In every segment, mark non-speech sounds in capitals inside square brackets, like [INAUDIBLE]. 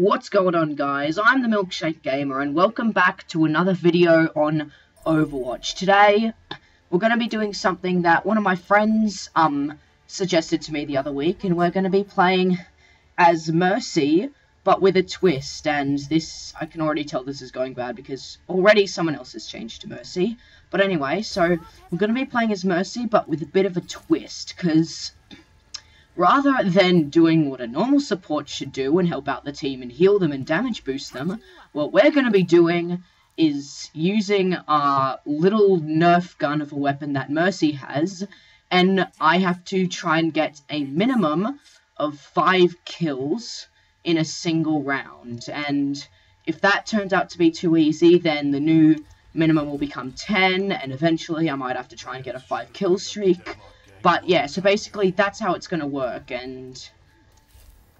What's going on guys? I'm the Milkshake Gamer and welcome back to another video on Overwatch. Today, we're going to be doing something that one of my friends um suggested to me the other week and we're going to be playing as Mercy but with a twist and this, I can already tell this is going bad because already someone else has changed to Mercy. But anyway, so we're going to be playing as Mercy but with a bit of a twist because Rather than doing what a normal support should do and help out the team and heal them and damage boost them, what we're going to be doing is using our little nerf gun of a weapon that Mercy has, and I have to try and get a minimum of five kills in a single round. And if that turns out to be too easy, then the new minimum will become 10, and eventually I might have to try and get a 5 kill streak. But yeah, so basically that's how it's going to work, and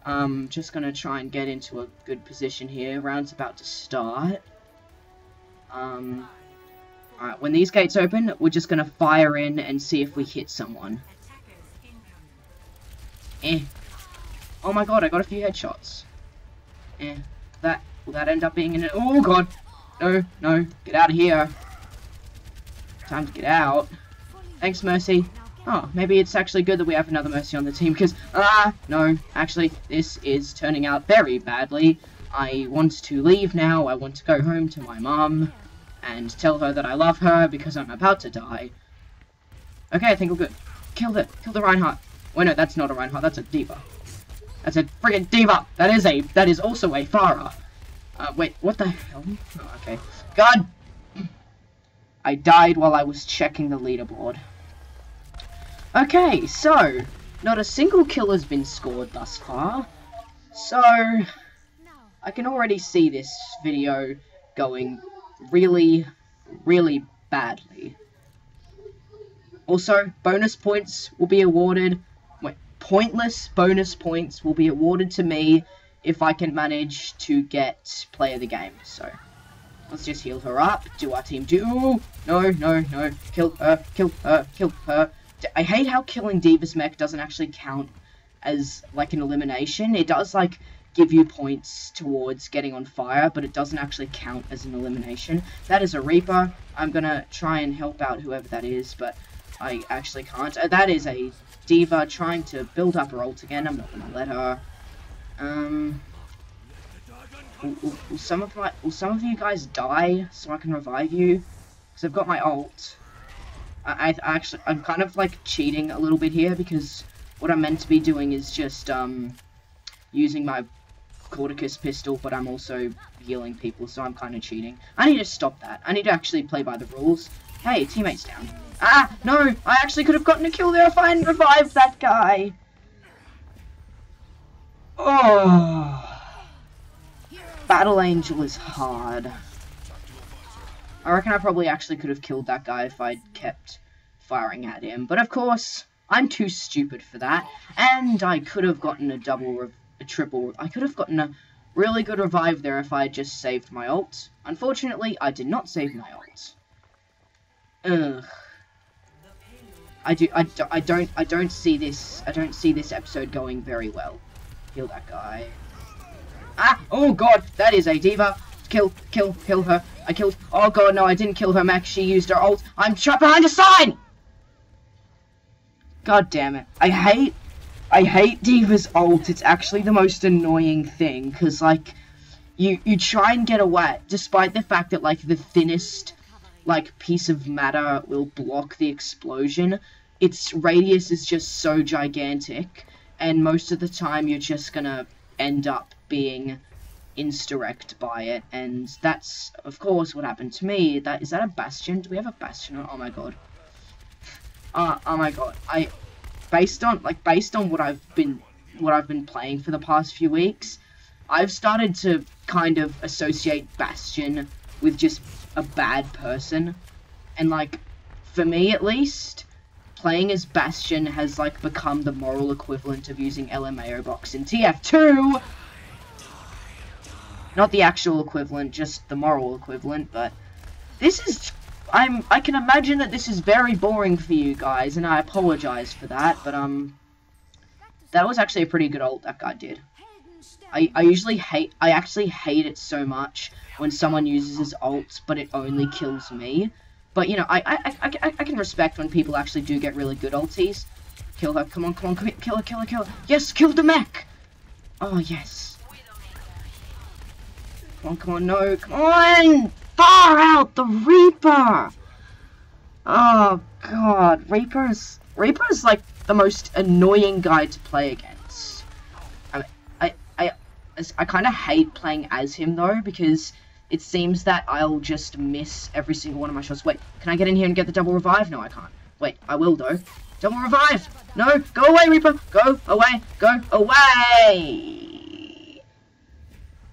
I'm just going to try and get into a good position here. Round's about to start. Um, Alright, when these gates open, we're just going to fire in and see if we hit someone. Eh. Oh my god, I got a few headshots. Eh. That, will that end up being in it? Oh god! No, no, get out of here. Time to get out. Thanks, Mercy. Oh, maybe it's actually good that we have another Mercy on the team, because, ah, no, actually, this is turning out very badly. I want to leave now, I want to go home to my mom, and tell her that I love her, because I'm about to die. Okay, I think we're good. Kill the, kill the Reinhardt. Wait, no, that's not a Reinhardt, that's a D.Va. That's a friggin' D.Va! That is a, that is also a Pharah. Uh, wait, what the hell? Oh, okay. God! I died while I was checking the leaderboard. Okay, so, not a single kill has been scored thus far. So, I can already see this video going really, really badly. Also, bonus points will be awarded, wait, pointless bonus points will be awarded to me if I can manage to get play of the game, so... Let's just heal her up, do our team do- no, no, no, kill her, kill her, kill her, I hate how killing D.Va's mech doesn't actually count as like an elimination. It does like give you points towards getting on fire, but it doesn't actually count as an elimination. That is a Reaper. I'm gonna try and help out whoever that is, but I actually can't. Uh, that is a D.Va trying to build up her ult again. I'm not gonna let her. Um, will, will, will some of my will some of you guys die so I can revive you? Because I've got my ult. I, I actually, I'm kind of like cheating a little bit here because what I'm meant to be doing is just um, using my Corticus pistol, but I'm also healing people, so I'm kind of cheating. I need to stop that. I need to actually play by the rules. Hey, teammate's down. Ah, no! I actually could have gotten a kill there if I hadn't revived that guy! Oh! Battle Angel is hard. I reckon I probably actually could have killed that guy if I'd kept firing at him. But of course, I'm too stupid for that. And I could have gotten a double, a triple, I could have gotten a really good revive there if I had just saved my ult. Unfortunately, I did not save my ult. Ugh. I do, I, do, I don't, I don't see this, I don't see this episode going very well. Kill that guy. Ah! Oh god, that is a D.Va kill, kill, kill her. I killed, oh god, no, I didn't kill her, Max. She used her ult. I'm trapped behind a sign! God damn it. I hate, I hate D.Va's ult. It's actually the most annoying thing, because, like, you, you try and get away, despite the fact that, like, the thinnest, like, piece of matter will block the explosion. Its radius is just so gigantic, and most of the time you're just gonna end up being insta by it, and that's, of course, what happened to me. That Is that a Bastion? Do we have a Bastion? Oh my god. Uh, oh my god. I, based on, like, based on what I've been, what I've been playing for the past few weeks, I've started to kind of associate Bastion with just a bad person. And, like, for me at least, playing as Bastion has, like, become the moral equivalent of using LMAOBox in TF2! Not the actual equivalent, just the moral equivalent, but this is I'm I can imagine that this is very boring for you guys, and I apologize for that, but um that was actually a pretty good ult that guy did. I, I usually hate, I actually hate it so much when someone uses his ult, but it only kills me. But, you know, I, I, I, I, I can respect when people actually do get really good ulties. Kill her, come on, come on, come here, kill her, kill her, kill her. Yes, kill the mech! Oh, yes. Come on, come on, no, come on! Far out, the Reaper! Oh, God, Reaper's, Reaper's like the most annoying guy to play against. I, I, I, I kind of hate playing as him, though, because it seems that I'll just miss every single one of my shots. Wait, can I get in here and get the double revive? No, I can't. Wait, I will though. Double revive! No, go away, Reaper! Go away! Go away!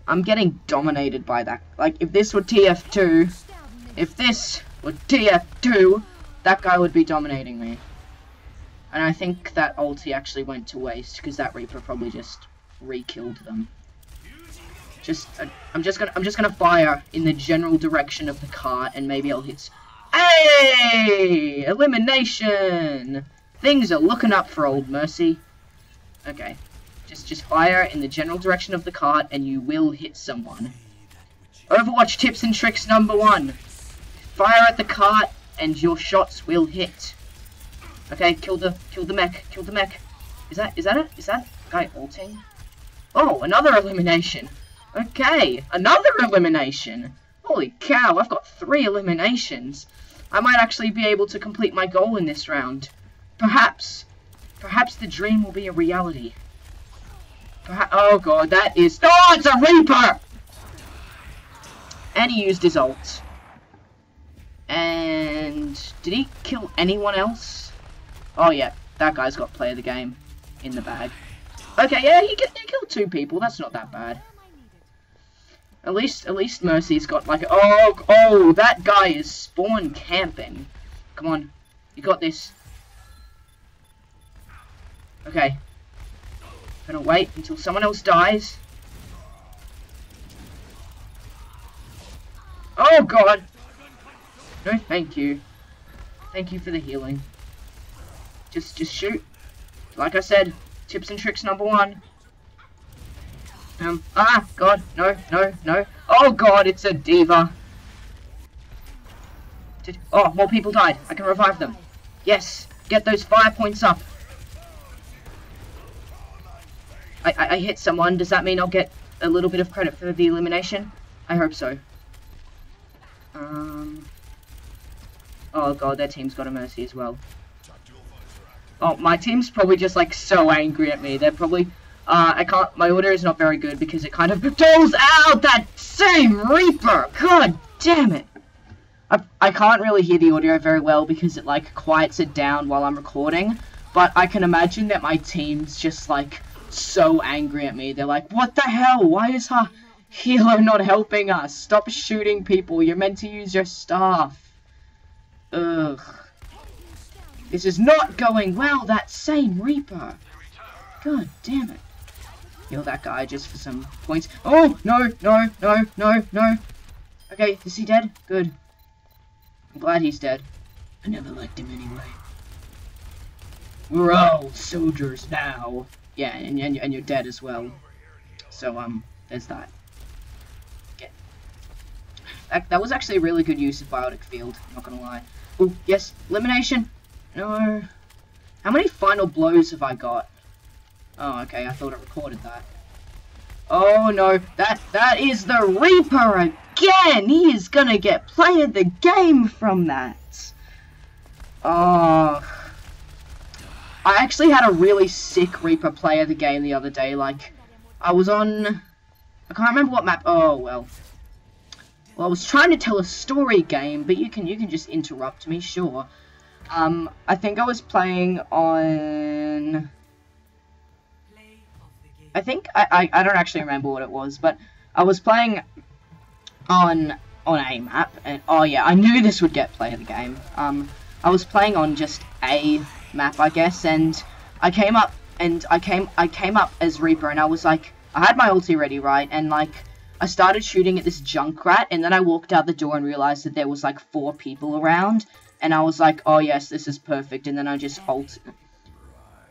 I'm getting dominated by that. Like, if this were TF2, if this were TF2, that guy would be dominating me. And I think that ulti actually went to waste, because that Reaper probably just re-killed them. Just, uh, I'm just gonna, I'm just gonna fire in the general direction of the car, and maybe I'll hit. Hey! Elimination! Things are looking up for old Mercy. Okay, just, just fire in the general direction of the cart, and you will hit someone. Overwatch tips and tricks number one: fire at the cart, and your shots will hit. Okay, kill the, kill the mech, kill the mech. Is that, is that it? Is that guy ulting? Oh, another elimination. Okay, another elimination. Holy cow, I've got three eliminations. I might actually be able to complete my goal in this round. Perhaps. Perhaps the dream will be a reality. Oh god, that is- Oh, it's a Reaper! And he used his ult. And... Did he kill anyone else? Oh yeah, that guy's got play of the game in the bag. Okay, yeah, he, he killed two people. That's not that bad. At least, at least Mercy's got like, oh, oh, that guy is spawn camping. Come on, you got this. Okay, gonna wait until someone else dies. Oh God! No, thank you. Thank you for the healing. Just, just shoot. Like I said, tips and tricks number one. Um, ah, God, no, no, no. Oh, God, it's a D.Va. Did, oh, more people died. I can revive them. Yes, get those fire points up. I, I, hit someone. Does that mean I'll get a little bit of credit for the elimination? I hope so. Um. Oh, God, their team's got a mercy as well. Oh, my team's probably just, like, so angry at me. They're probably... Uh, I can't, my order is not very good because it kind of doles out that same Reaper! God damn it! I, I can't really hear the audio very well because it, like, quiets it down while I'm recording, but I can imagine that my team's just, like, so angry at me. They're like, what the hell? Why is our healer not helping us? Stop shooting people. You're meant to use your staff. Ugh. This is not going well, that same Reaper. God damn it. Heal that guy just for some points. Oh, no, no, no, no, no. Okay, is he dead? Good. I'm glad he's dead. I never liked him anyway. We're all soldiers now. Yeah, and, and, and you're dead as well. So, um, there's that. Okay. That, that was actually a really good use of Biotic Field, not gonna lie. Oh, yes, elimination. No. How many final blows have I got? Oh, okay, I thought it recorded that. Oh no, that that is the Reaper again! He is gonna get play of the game from that. Oh. I actually had a really sick Reaper play of the game the other day, like, I was on... I can't remember what map... Oh, well. Well, I was trying to tell a story game, but you can you can just interrupt me, sure. Um, I think I was playing on... I think I, I, I don't actually remember what it was, but I was playing on on a map, and oh yeah, I knew this would get play of the game. Um, I was playing on just a map, I guess, and I came up and I came I came up as Reaper, and I was like, I had my ulti ready, right, and like. I started shooting at this Junkrat and then I walked out the door and realized that there was like four people around, and I was like, oh yes, this is perfect, and then I just ult.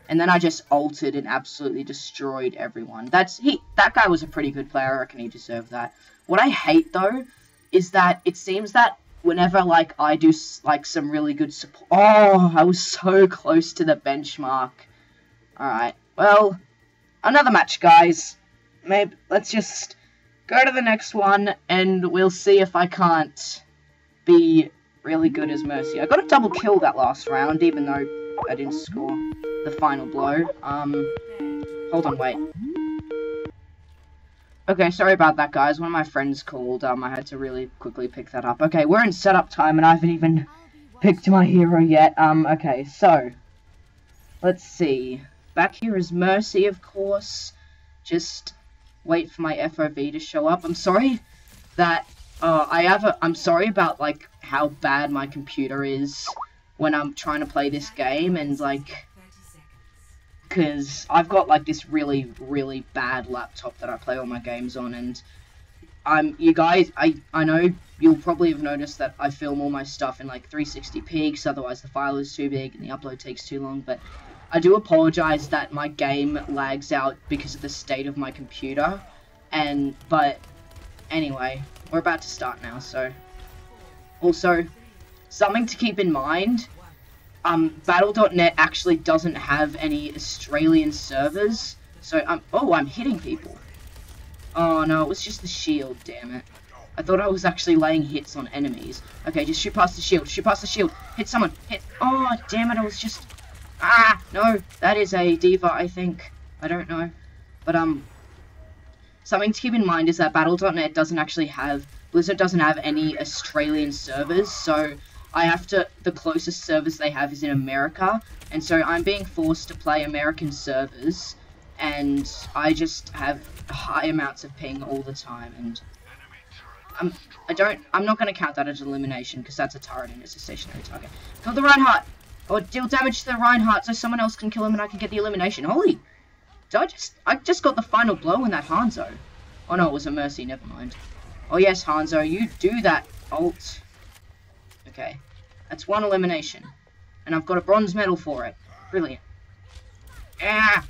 and then I just altered and absolutely destroyed everyone. That's he. That guy was a pretty good player. I reckon he deserved that. What I hate though is that it seems that whenever like I do like some really good support. Oh, I was so close to the benchmark. All right. Well, another match, guys. Maybe let's just go to the next one, and we'll see if I can't be really good as Mercy. I got a double kill that last round, even though I didn't score the final blow. Um, hold on, wait. Okay, sorry about that, guys. One of my friends called. Um, I had to really quickly pick that up. Okay, we're in setup time, and I haven't even picked my hero yet. Um, okay, so let's see. Back here is Mercy, of course. Just wait for my FOV to show up. I'm sorry that uh, I have a. I'm sorry about like how bad my computer is when I'm trying to play this game, and like because I've got like this really really bad laptop that I play all my games on and I'm you guys I I know you'll probably have noticed that I film all my stuff in like 360p because otherwise the file is too big and the upload takes too long but I do apologize that my game lags out because of the state of my computer and but anyway we're about to start now so also something to keep in mind um, Battle.net actually doesn't have any Australian servers. So, I'm, oh, I'm hitting people. Oh, no, it was just the shield, damn it. I thought I was actually laying hits on enemies. Okay, just shoot past the shield, shoot past the shield. Hit someone, hit. Oh, damn it, I was just... Ah, no, that is a D.Va, I think. I don't know. But, um, something to keep in mind is that Battle.net doesn't actually have... Blizzard doesn't have any Australian servers, so I have to, the closest servers they have is in America, and so I'm being forced to play American servers, and I just have high amounts of ping all the time, and I'm, I don't, I'm not going to count that as elimination, because that's a turret and it's a stationary target. Kill the Reinhardt! Or deal damage to the Reinhardt so someone else can kill him and I can get the elimination. Holy! Did I just, I just got the final blow in that Hanzo. Oh no, it was a Mercy, never mind. Oh yes, Hanzo, you do that ult. Okay. That's one elimination. And I've got a bronze medal for it. Brilliant. Ah!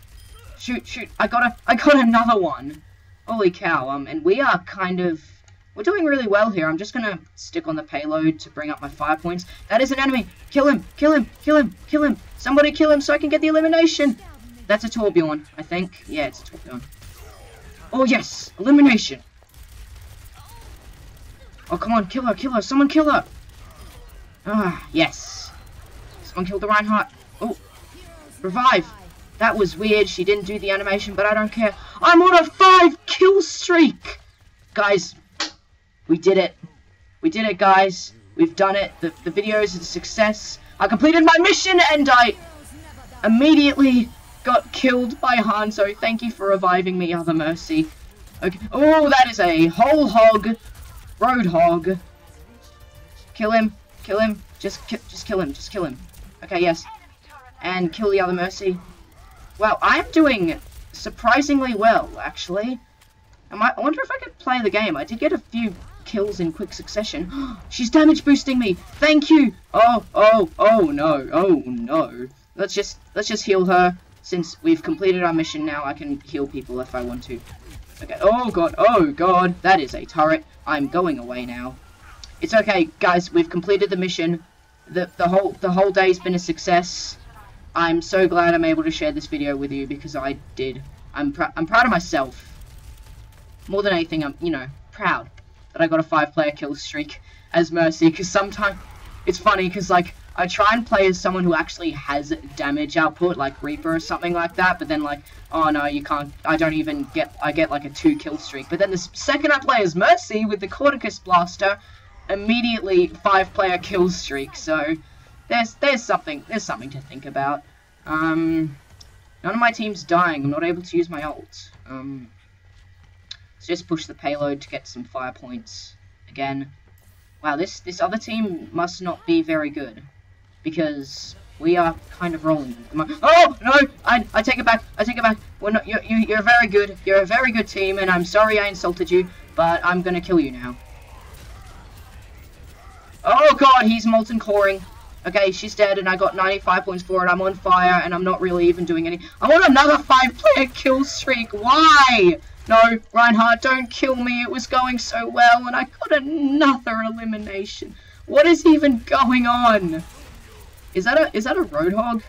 Shoot, shoot. I got a I got another one. Holy cow. Um and we are kind of we're doing really well here. I'm just gonna stick on the payload to bring up my fire points. That is an enemy! Kill him! Kill him! Kill him! Kill him! Somebody kill him so I can get the elimination! That's a Torbjorn, I think. Yeah, it's a Torbjorn. Oh yes! Elimination! Oh come on, kill her, kill her, someone kill her! Ah, yes. Someone killed the Reinhardt. Oh, revive. That was weird. She didn't do the animation, but I don't care. I'm on a five kill streak. Guys, we did it. We did it, guys. We've done it. The, the video is a success. I completed my mission, and I immediately got killed by Hanzo. Thank you for reviving me, Other Mercy. Okay. Oh, that is a whole hog. Roadhog. Kill him. Kill him. Just, ki just kill him. Just kill him. Okay, yes. And kill the other Mercy. Well, I'm doing surprisingly well, actually. I, I wonder if I could play the game. I did get a few kills in quick succession. [GASPS] She's damage boosting me. Thank you. Oh, oh, oh no. Oh no. Let's just let's just heal her. Since we've completed our mission now, I can heal people if I want to. Okay. Oh god. Oh god. That is a turret. I'm going away now. It's okay, guys. We've completed the mission. The the whole the whole day's been a success. I'm so glad I'm able to share this video with you because I did. I'm pr I'm proud of myself. More than anything, I'm you know proud that I got a five-player kill streak as Mercy. Because sometimes it's funny because like I try and play as someone who actually has damage output, like Reaper or something like that, but then like, oh no, you can't, I don't even get, I get like a two kill streak. But then the second I play as Mercy with the Corticus Blaster, immediately five player kill streak. So there's there's something there's something to think about. Um, none of my team's dying. I'm not able to use my ult. Um, let's just push the payload to get some fire points again. Wow, this this other team must not be very good because we are kind of rolling. Oh no! I I take it back. I take it back. We're not. You're you, you're very good. You're a very good team, and I'm sorry I insulted you, but I'm gonna kill you now. Oh god, he's molten coring. Okay, she's dead, and I got 95 points for it. I'm on fire, and I'm not really even doing any. I want another five-player kill streak. Why? No, Reinhardt, don't kill me. It was going so well, and I got another elimination. What is even going on? Is that a is that a roadhog?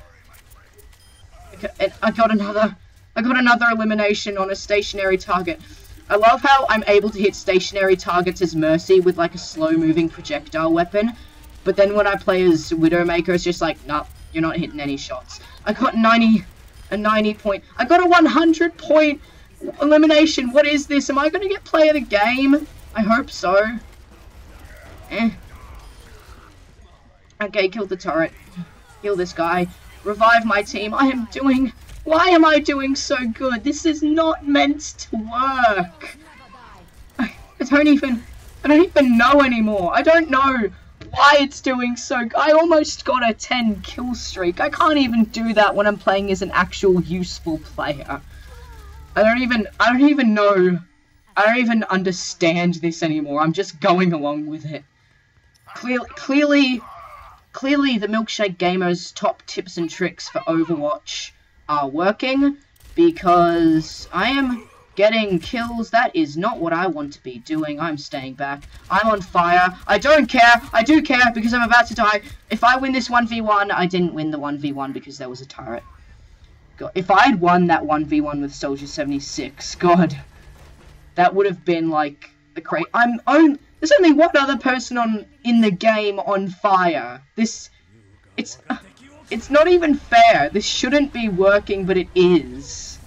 I got another. I got another elimination on a stationary target. I love how I'm able to hit stationary targets as Mercy with like a slow-moving projectile weapon. But then when I play as Widowmaker, it's just like, nah, you're not hitting any shots. I got 90, a 90 point. I got a 100 point elimination. What is this? Am I going to get play of the game? I hope so. Eh. Okay, kill the turret. Kill this guy. Revive my team. I am doing... Why am I doing so good? This is not meant to work. I, don't even... I don't even know anymore. I don't know why it's doing so I almost got a 10 kill streak. I can't even do that when I'm playing as an actual useful player. I don't even, I don't even know, I don't even understand this anymore. I'm just going along with it. Clearly, clearly, clearly the Milkshake Gamer's top tips and tricks for Overwatch are working because I am getting kills. That is not what I want to be doing. I'm staying back. I'm on fire. I don't care. I do care because I'm about to die. If I win this 1v1, I didn't win the 1v1 because there was a turret. God, if I had won that 1v1 with Soldier 76, God, that would have been like the crazy. I'm on. There's only one other person on in the game on fire. This, it's, uh, it's not even fair. This shouldn't be working, but it is.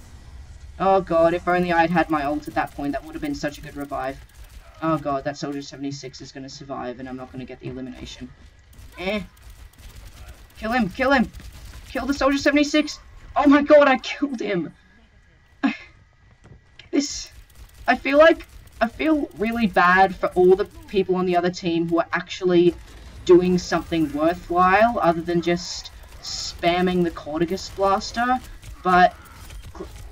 Oh god, if only I had had my ult at that point, that would have been such a good revive. Oh god, that Soldier 76 is going to survive, and I'm not going to get the elimination. Eh. Kill him, kill him! Kill the Soldier 76! Oh my god, I killed him! [SIGHS] this... I feel like... I feel really bad for all the people on the other team who are actually doing something worthwhile, other than just spamming the Cortigus Blaster, but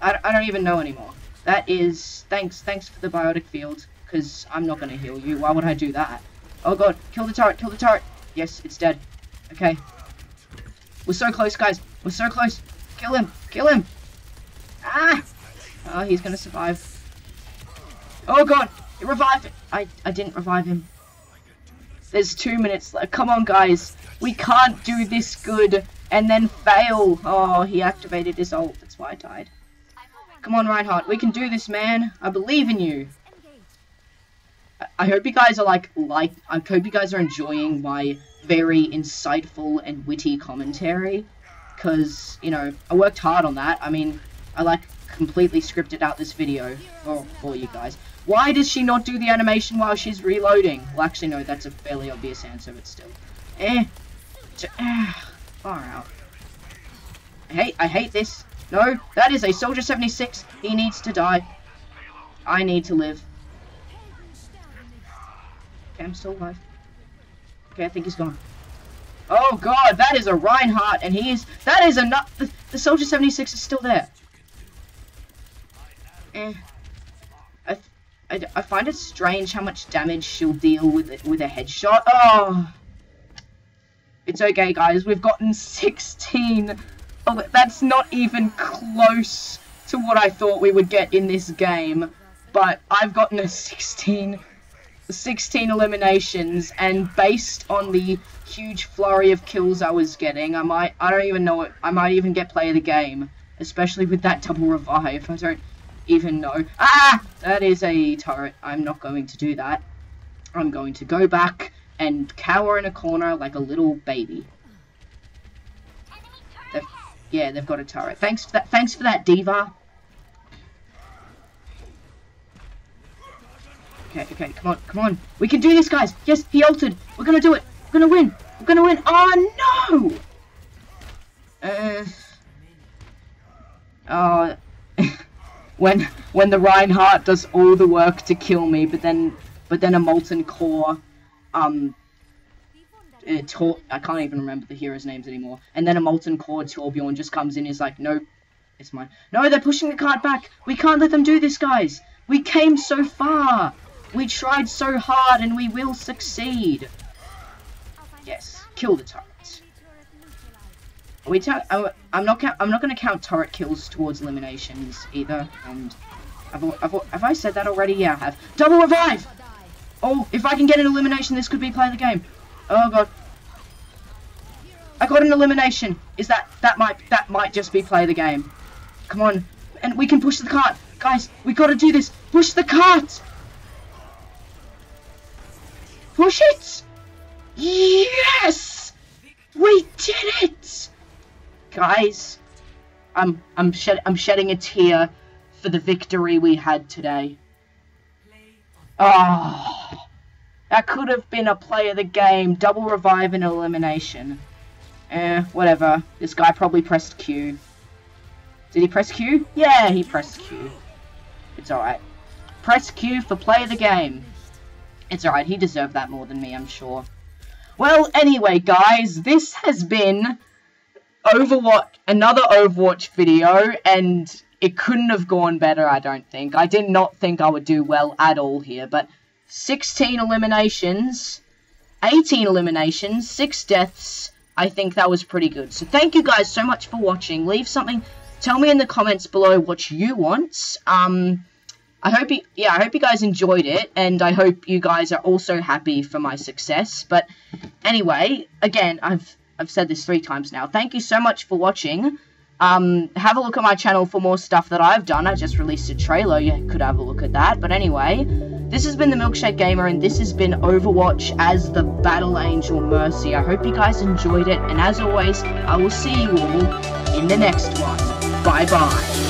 I, I don't even know anymore. That is... Thanks, thanks for the biotic field, because I'm not going to heal you. Why would I do that? Oh god, kill the turret, kill the turret! Yes, it's dead. Okay. We're so close, guys. We're so close. Kill him, kill him! Ah! Oh, he's going to survive. Oh god, it revived. I, I didn't revive him. There's two minutes left. Come on, guys. We can't do this good and then fail. Oh, he activated his ult. That's why I died. Come on, Reinhardt. We can do this, man. I believe in you. I hope you guys are like, like, I hope you guys are enjoying my very insightful and witty commentary. Because, you know, I worked hard on that. I mean, I like completely scripted out this video for, for you guys. Why does she not do the animation while she's reloading? Well, actually, no, that's a fairly obvious answer, but still. Eh. eh far out. I hate, I hate this. No, that is a Soldier 76. He needs to die. I need to live. Okay, I'm still alive. Okay, I think he's gone. Oh god, that is a Reinhardt, and he is- That is a The, the Soldier 76 is still there. Eh. I, I, I find it strange how much damage she'll deal with it with a headshot. Oh. It's okay, guys. We've gotten 16 Oh, that's not even close to what I thought we would get in this game. But I've gotten a 16, 16 eliminations, and based on the huge flurry of kills I was getting, I might, I don't even know I might even get play of the game. Especially with that double revive, I don't even know. Ah! That is a turret. I'm not going to do that. I'm going to go back and cower in a corner like a little baby. Yeah, they've got a turret. Thanks for that. Thanks for that, D.Va. Okay, okay, come on, come on. We can do this, guys. Yes, he altered. We're gonna do it. We're gonna win. We're gonna win. Oh no! Uh. Oh. [LAUGHS] when when the Reinhardt does all the work to kill me, but then but then a molten core um uh, Tor I can't even remember the heroes' names anymore. And then a Molten Core Torbjorn just comes in and is like, nope, it's mine. No, they're pushing the cart back. We can't let them do this, guys. We came so far. We tried so hard and we will succeed. Yes, kill the turrets. We I'm not I'm not going to count turret kills towards eliminations either. And have, have, have I said that already? Yeah, I have. Double revive. Oh, if I can get an elimination, this could be play the game. Oh god. I got an elimination. Is that that might that might just be play the game? Come on, and we can push the cart, guys. We got to do this. Push the cart. Push it. Yes, we did it, guys. I'm I'm shed I'm shedding a tear for the victory we had today. Oh, that could have been a play of the game. Double revive and elimination. Eh, whatever. This guy probably pressed Q. Did he press Q? Yeah, he pressed Q. It's alright. Press Q for play of the game. It's alright, he deserved that more than me, I'm sure. Well, anyway, guys, this has been Overwatch, another Overwatch video, and it couldn't have gone better, I don't think. I did not think I would do well at all here, but 16 eliminations, 18 eliminations, 6 deaths, I think that was pretty good. So thank you guys so much for watching. Leave something, tell me in the comments below what you want. Um, I hope you, yeah, I hope you guys enjoyed it, and I hope you guys are also happy for my success. But anyway, again, I've I've said this three times now. Thank you so much for watching. Um, have a look at my channel for more stuff that I've done. I just released a trailer. You could have a look at that. But anyway, this has been the Milkshake Gamer, and this has been Overwatch as the Battle Angel Mercy. I hope you guys enjoyed it, and as always, I will see you all in the next one. Bye-bye.